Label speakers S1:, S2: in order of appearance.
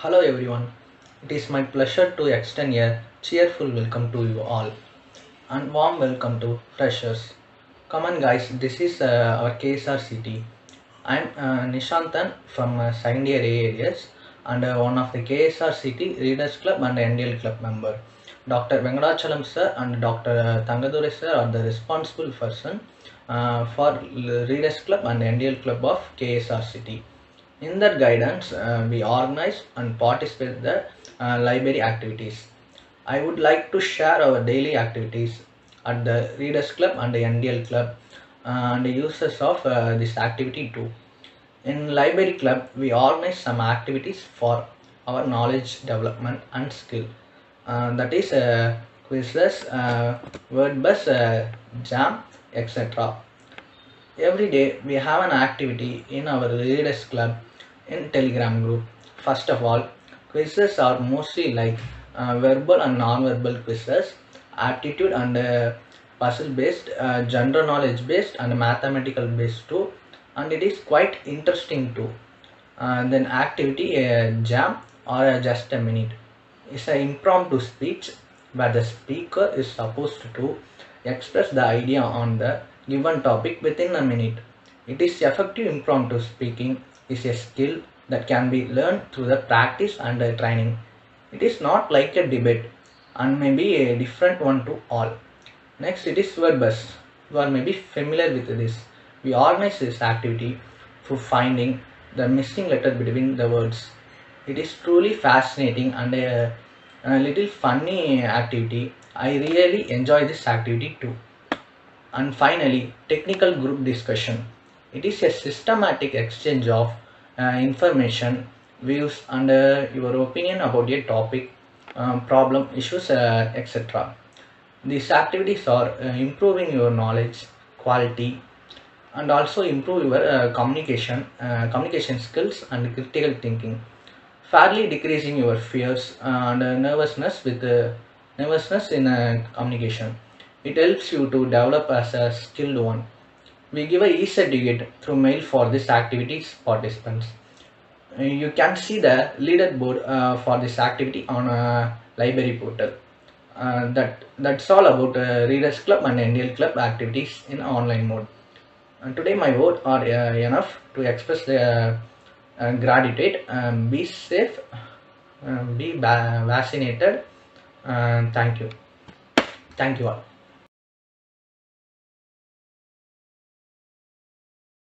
S1: Hello everyone. It is my pleasure to extend a cheerful welcome to you all and warm welcome to freshers. Come on guys, this is uh, our KSRCT. I am uh, Nishantan from uh, second year AAS and uh, one of the KSRCT Readers Club and NDL Club member. Dr. Venkadachalam sir and Dr. Tangadure sir are the responsible person uh, for Readers Club and NDL Club of KSRCT. In that guidance, uh, we organize and participate the uh, library activities. I would like to share our daily activities at the Readers Club and the NDL Club uh, and the uses of uh, this activity too. In Library Club, we organize some activities for our knowledge development and skill. Uh, that is quizzes, uh, word bus, uh, jam, etc. Every day we have an activity in our Readers Club in Telegram group. First of all, quizzes are mostly like uh, verbal and non-verbal quizzes, aptitude and uh, puzzle based, uh, general knowledge based and mathematical based too. And it is quite interesting too. Uh, then activity a jam or just a minute is an impromptu speech where the speaker is supposed to express the idea on the given topic within a minute. It is effective impromptu speaking is a skill that can be learned through the practice and the training. It is not like a debate and may be a different one to all. Next, it is word. You are maybe familiar with this. We organize this activity for finding the missing letter between the words. It is truly fascinating and a, a little funny activity. I really enjoy this activity too. And finally, technical group discussion. It is a systematic exchange of uh, information, views, and uh, your opinion about a topic, um, problem, issues, uh, etc. These activities are uh, improving your knowledge, quality, and also improve your uh, communication, uh, communication skills, and critical thinking. Fairly decreasing your fears and nervousness with nervousness in communication. It helps you to develop as a skilled one. We give a e-certificate through mail for this activities participants. Uh, You can see the leaderboard uh, for this activity on a library portal. Uh, that that's all about uh, Readers Club and NDL Club activities in online mode. And today my words are uh, enough to express the uh, uh, gratitude. Um, be safe, be va- vaccinated. Uh, thank you. Thank you all.